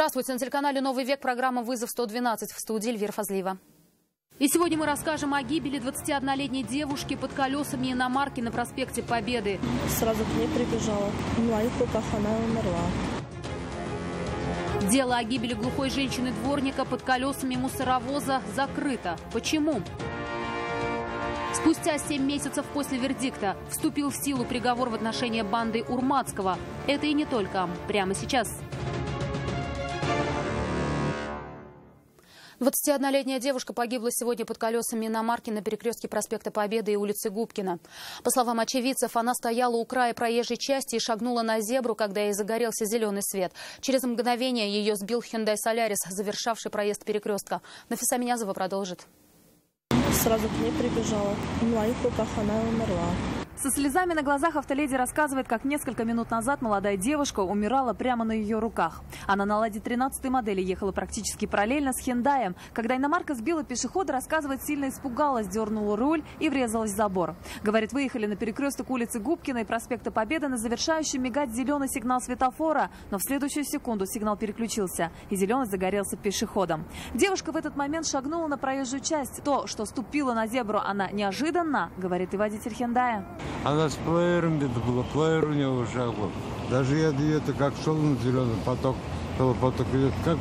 Здравствуйте. На телеканале «Новый век» программа «Вызов 112» в студии Эльвира Фазлиева. И сегодня мы расскажем о гибели 21-летней девушки под колесами иномарки на проспекте Победы. Сразу к ней прибежала. В моих руках она умерла. Дело о гибели глухой женщины-дворника под колесами мусоровоза закрыто. Почему? Спустя 7 месяцев после вердикта вступил в силу приговор в отношении банды Урматского. Это и не только. Прямо сейчас. 21-летняя девушка погибла сегодня под колесами иномарки на перекрестке проспекта Победы и улицы Губкина. По словам очевидцев, она стояла у края проезжей части и шагнула на зебру, когда ей загорелся зеленый свет. Через мгновение ее сбил Hyundai Solaris, завершавший проезд перекрестка. Нафиса Минязова продолжит. Сразу к ней прибежала. В моих руках она умерла. Со слезами на глазах автоледи рассказывает, как несколько минут назад молодая девушка умирала прямо на ее руках. Она на «Ладе» 13 модели ехала практически параллельно с «Хендаем». Когда иномарка сбила пешехода, рассказывает, сильно испугалась, дернула руль и врезалась в забор. Говорит, выехали на перекресток улицы Губкина и проспекта Победы на завершающий мигать зеленый сигнал светофора. Но в следующую секунду сигнал переключился, и зеленый загорелся пешеходом. Девушка в этот момент шагнула на проезжую часть. То, что ступила на зебру она неожиданно, говорит и водитель «Хендая». Она с плеером где-то была, плеер у него шаг был. Даже я где-то как шел на зеленый поток, поток идет, как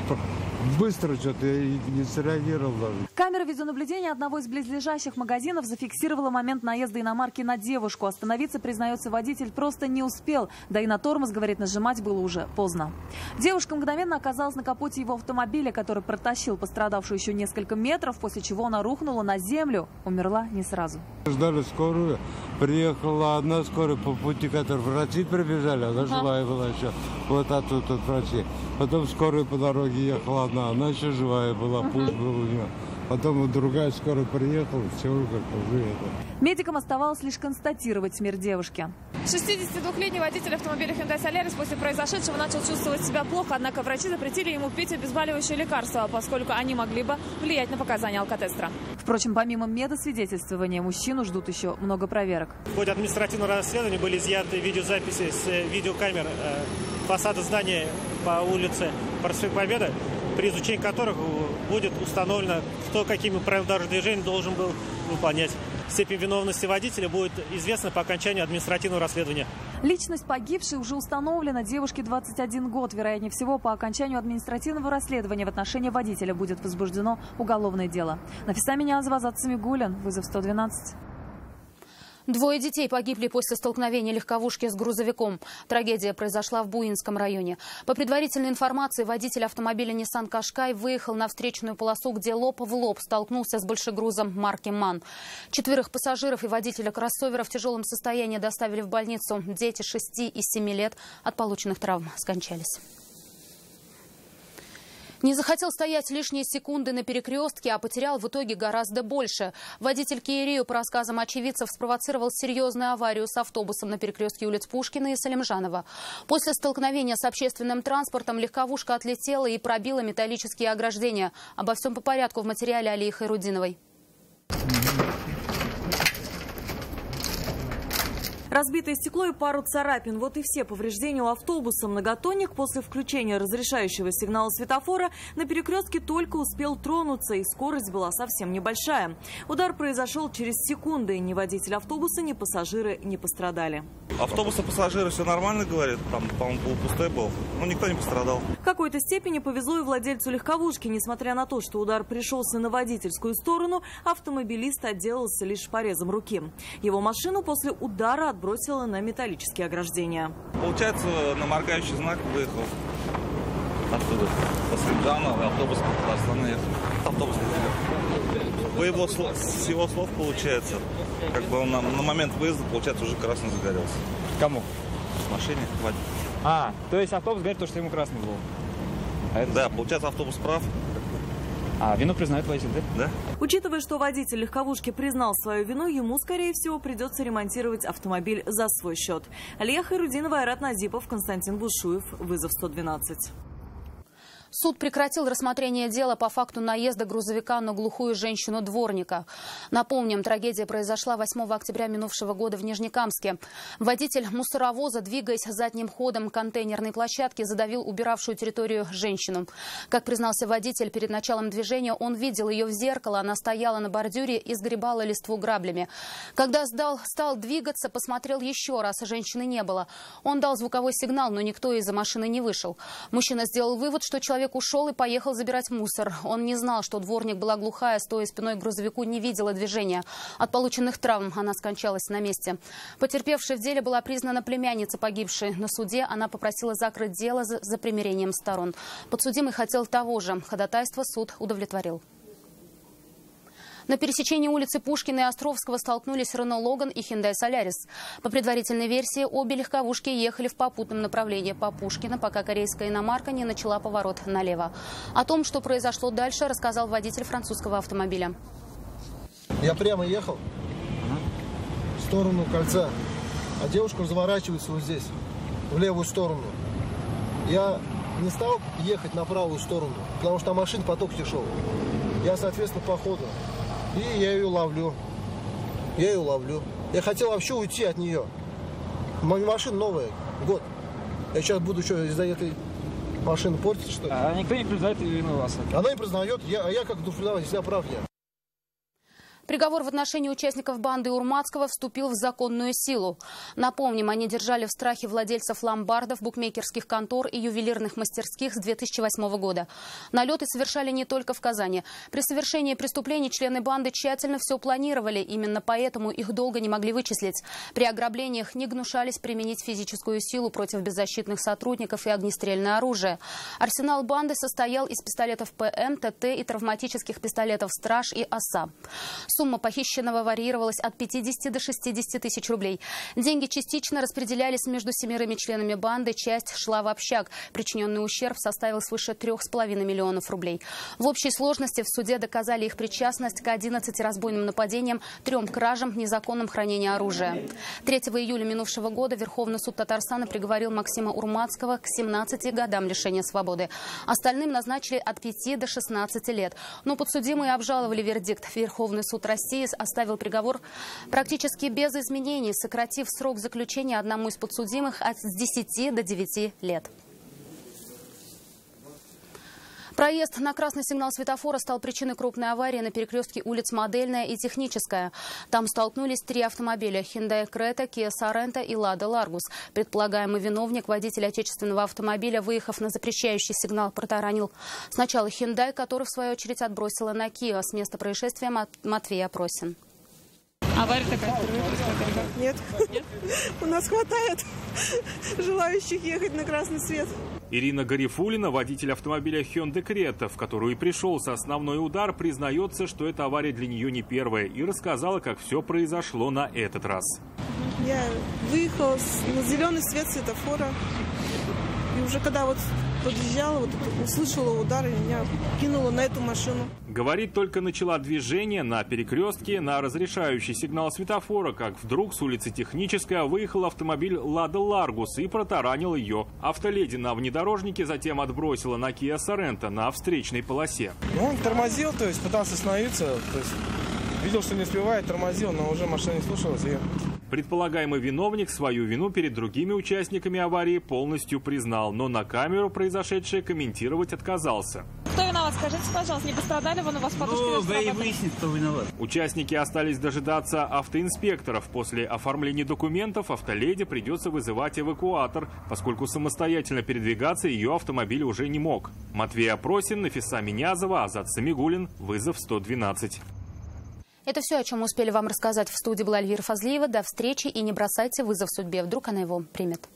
быстро что-то я не среагировал даже. Камера видеонаблюдения одного из близлежащих магазинов зафиксировала момент наезда иномарки на девушку. Остановиться, признается водитель, просто не успел. Да и на тормоз, говорит, нажимать было уже поздно. Девушка мгновенно оказалась на капоте его автомобиля, который протащил пострадавшую еще несколько метров, после чего она рухнула на землю. Умерла не сразу. Ждали скорую. Приехала одна скорая по пути, которая врачи прибежали. Она живая была еще. Вот оттуда от врачи. Потом скорая по дороге ехала одна. Она еще живая была. Пусть был у нее. Потом вот другая скорая приехала, все как уже это. Медикам оставалось лишь констатировать смерть девушки. 62-летний водитель автомобиля Hyundai Solaris после произошедшего начал чувствовать себя плохо, однако врачи запретили ему пить обезболивающие лекарства, поскольку они могли бы влиять на показания алкотестера. Впрочем, помимо медосвидетельствования, мужчину ждут еще много проверок. В ходе административного расследования были изъяты видеозаписи с видеокамер э, фасада здания по улице Проспект Победы при изучении которых будет установлено, кто какими правилами дорожного движения должен был выполнять. Степень виновности водителя будет известна по окончанию административного расследования. Личность погибшей уже установлена. Девушке 21 год. Вероятнее всего, по окончанию административного расследования в отношении водителя будет возбуждено уголовное дело. Нафиса Минязова, Азат. Вызов 112. Двое детей погибли после столкновения легковушки с грузовиком. Трагедия произошла в Буинском районе. По предварительной информации, водитель автомобиля Nissan Кашкай выехал на встречную полосу, где лоб в лоб столкнулся с большегрузом марки МАН. Четверых пассажиров и водителя кроссовера в тяжелом состоянии доставили в больницу. Дети 6 и 7 лет от полученных травм скончались. Не захотел стоять лишние секунды на перекрестке, а потерял в итоге гораздо больше. Водитель Киерию, по рассказам очевидцев, спровоцировал серьезную аварию с автобусом на перекрестке улиц Пушкина и Салимжанова. После столкновения с общественным транспортом легковушка отлетела и пробила металлические ограждения. Обо всем по порядку в материале Алии Хайрудиновой. Разбитое стекло и пару царапин. Вот и все повреждения у автобуса. Многотонник после включения разрешающего сигнала светофора на перекрестке только успел тронуться, и скорость была совсем небольшая. Удар произошел через секунды. Ни водитель автобуса, ни пассажиры не пострадали. Автобус и пассажиры все нормально, говорит. Там, по-моему, пустой был. Но никто не пострадал. В какой-то степени повезло и владельцу легковушки. Несмотря на то, что удар пришелся на водительскую сторону, автомобилист отделался лишь порезом руки. Его машину после удара отбросило на металлические ограждения. Получается, на моргающий знак выехал оттуда. После Джана автобус остановил. Автобус не По его, с его слов получается, как бы он на, на момент выезда, получается, уже красный загорелся. Кому? В машине водитель. А, то есть автобус говорит, что ему красный был. А это... Да, получается, автобус прав. А, вину признает водитель, да? Да. Учитывая, что водитель легковушки признал свою вину, ему, скорее всего, придется ремонтировать автомобиль за свой счет. Алия Хайрудинова, Айрат Назипов, Константин Бушуев. Вызов 112. Суд прекратил рассмотрение дела по факту наезда грузовика на глухую женщину-дворника. Напомним, трагедия произошла 8 октября минувшего года в Нижнекамске. Водитель мусоровоза, двигаясь задним ходом контейнерной площадки, задавил убиравшую территорию женщину. Как признался водитель, перед началом движения он видел ее в зеркало. Она стояла на бордюре и сгребала листву граблями. Когда сдал, стал двигаться, посмотрел еще раз. Женщины не было. Он дал звуковой сигнал, но никто из-за машины не вышел. Мужчина сделал вывод, что человек Человек ушел и поехал забирать мусор. Он не знал, что дворник была глухая, стоя спиной к грузовику, не видела движения. От полученных травм она скончалась на месте. Потерпевшей в деле была признана племянница погибшей. На суде она попросила закрыть дело за, примирением сторон. Подсудимый хотел того же. Ходатайство суд удовлетворил. На пересечении улицы Пушкина и Островского столкнулись Рено Логан и Hyundai Солярис. По предварительной версии, обе легковушки ехали в попутном направлении по Пушкина, пока корейская иномарка не начала поворот налево. О том, что произошло дальше, рассказал водитель французского автомобиля. Я прямо ехал в сторону кольца, а девушка разворачивается вот здесь, в левую сторону. Я не стал ехать на правую сторону, потому что машин поток шел. Я, соответственно, по ходу и я ее ловлю. Я ее ловлю. Я хотел вообще уйти от нее. Машина новая, год. Я сейчас буду что, из-за этой машины портить, что ли? А никто не признает вину вас? Она не признает. Я, а я как если я прав я. Приговор в отношении участников банды Урматского вступил в законную силу. Напомним, они держали в страхе владельцев ломбардов, букмекерских контор и ювелирных мастерских с 2008 года. Налеты совершали не только в Казани. При совершении преступлений члены банды тщательно все планировали. Именно поэтому их долго не могли вычислить. При ограблениях не гнушались применить физическую силу против беззащитных сотрудников и огнестрельное оружие. Арсенал банды состоял из пистолетов ПМ, ТТ и травматических пистолетов «Страж» и «Оса». Сумма похищенного варьировалась от 50 до 60 тысяч рублей. Деньги частично распределялись между семерыми членами банды, часть шла в общак. Причиненный ущерб составил свыше 3,5 миллионов рублей. В общей сложности в суде доказали их причастность к 11 разбойным нападениям, трем кражам, незаконным хранением оружия. 3 июля минувшего года Верховный суд Татарстана приговорил Максима Урматского к 17 годам лишения свободы. Остальным назначили от 5 до 16 лет. Но подсудимые обжаловали вердикт. Верховный суд России оставил приговор практически без изменений, сократив срок заключения одному из подсудимых от с 10 до 9 лет. Проезд на красный сигнал светофора стал причиной крупной аварии на перекрестке улиц Модельная и Техническая. Там столкнулись три автомобиля – Hyundai Creta, Kia Sorento и Lada Largus. Предполагаемый виновник, водитель отечественного автомобиля, выехав на запрещающий сигнал, протаранил сначала Hyundai, который в свою очередь отбросила на Kia. С места происшествия Матвей опросен. Авария такая Нет. Нет? У нас хватает желающих ехать на красный свет. Ирина Гарифулина, водитель автомобиля Hyundai Creta, в которую и пришелся основной удар, признается, что эта авария для нее не первая и рассказала, как все произошло на этот раз. Я выехала на зеленый свет светофора. И уже когда вот подъезжала, вот услышала удар и меня кинуло на эту машину. Говорит, только начала движение на перекрестке на разрешающий сигнал светофора, как вдруг с улицы Техническая выехал автомобиль «Лада Ларгус» и протаранил ее. Автоледи на внедорожнике затем отбросила на Kia Sorento на встречной полосе. Ну, он тормозил, то есть пытался остановиться, то есть видел, что не успевает, тормозил, но уже машина не слушалась и Предполагаемый виновник свою вину перед другими участниками аварии полностью признал, но на камеру произошедшее комментировать отказался. Кто виноват? Скажите, пожалуйста, не пострадали вон у вас подушки? Ну, да и выяснить, кто виноват. Участники остались дожидаться автоинспекторов. После оформления документов автоледи придется вызывать эвакуатор, поскольку самостоятельно передвигаться ее автомобиль уже не мог. Матвей Опросин, Нафиса Минязова, Азат Самигулин. Вызов 112. Это все, о чем мы успели вам рассказать. В студии была Эльвира Фазлиева. До встречи и не бросайте вызов судьбе. Вдруг она его примет.